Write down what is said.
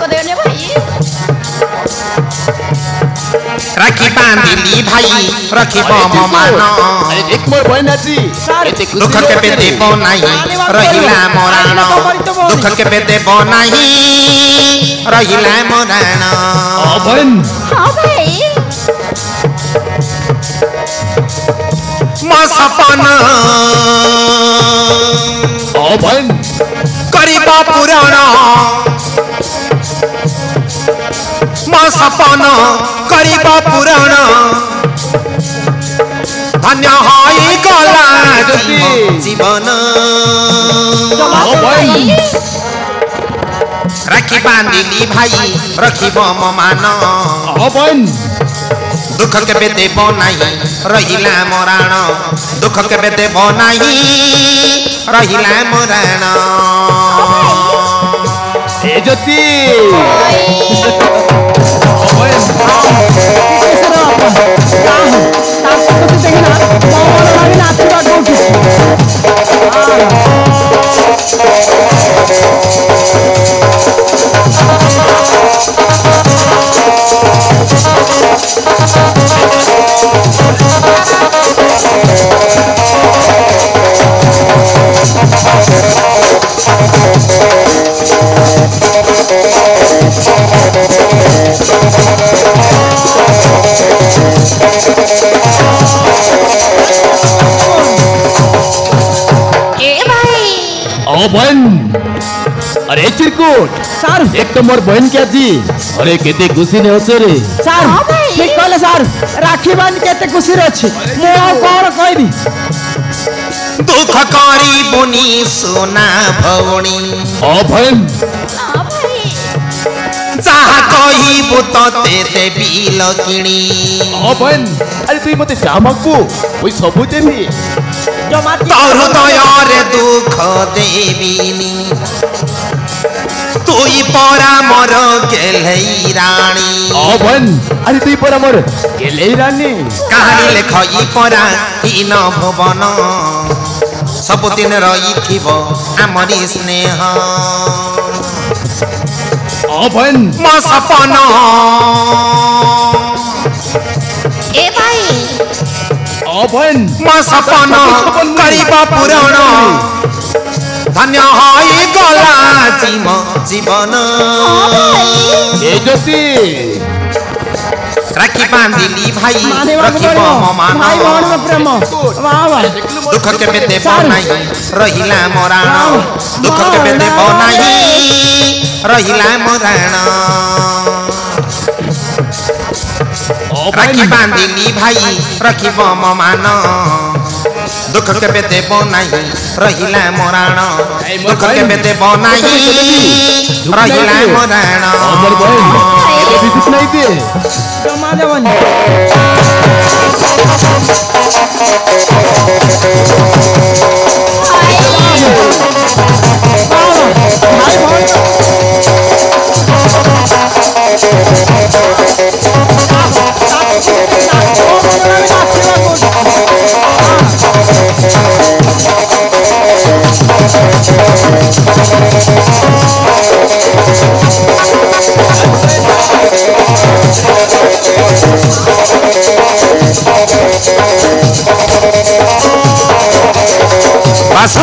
को देने भाई। राखी बांधिली भाई रखी बम मान। एक मोर बहन जी। दुख के पे देबो नाही रहिला मोरान। दुख के पे देबो नाही रहिला मोरान। ओ बहन। हाँ भाई। मा सपना ओ बहन। करीबा पुराना। सपन करिब पुराण। धन्य जीवन। रखी बांधिली भाई रखी बम मान दुख के बेते बनाई रहिला मराण। दुख के बेते बनाई रहिला मराण। ए ज्योति। आओ बहन अरे चिरकुट सर एक तो मोर बहन के जी अरे केते खुशी ने होसे रे सर ठीक कहले सर राखी बांध केते खुशी रे अछि मो कोन कहबी দুঃখ করিবনি সোনা ভৌণী অভয় ଯାହା କହିବୁ ତତେ ଦେବି ଲକିଣୀ ও বইন আরে তুই মতে যা মাগবু ওই সবু দেবি ଜମା ତୋ ହୃଦୟରେ ଦୁଃଖ ଦେବିନି তুই পরা মর গেলেই রানী ও বইন আরে তুই পর আমার গেলেই রানী কাহানি লেখই পরা হীন ভুবন ସବୁଦିନ ରହିଥିବ ଆମରି ସ୍ନେହ আপন মা সাপানা এ ভাই। আপন মা সাপানা করিবা পুরাণ ধন্য হয় গলা জীবন। জীবন এ জ্যোতি। राखी बांधिली भाई राखी बम मान भाई बहन में प्रेम वाह वाह। दुख के पे देव नहीं रहिला मोराण। दुख के पे देव नहीं रहिला मोराण। राखी बांधिली भाई राखी बम मान। दुख के केबे देव नहीं रहिला मोराण। दुख के केबे देव नहीं रहिला मोराण। विद्युत नहीं पे समाजवन Thank you. వాసు